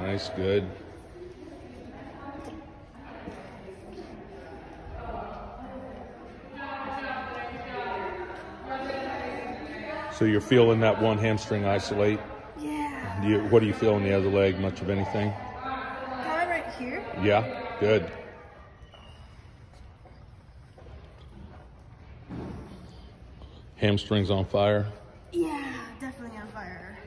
Nice, good. So you're feeling that one hamstring isolate? Yeah. Do you, what do you feel in the other leg? Much of anything? Probably right here. Yeah, good. Hamstrings on fire. Yeah, definitely on fire.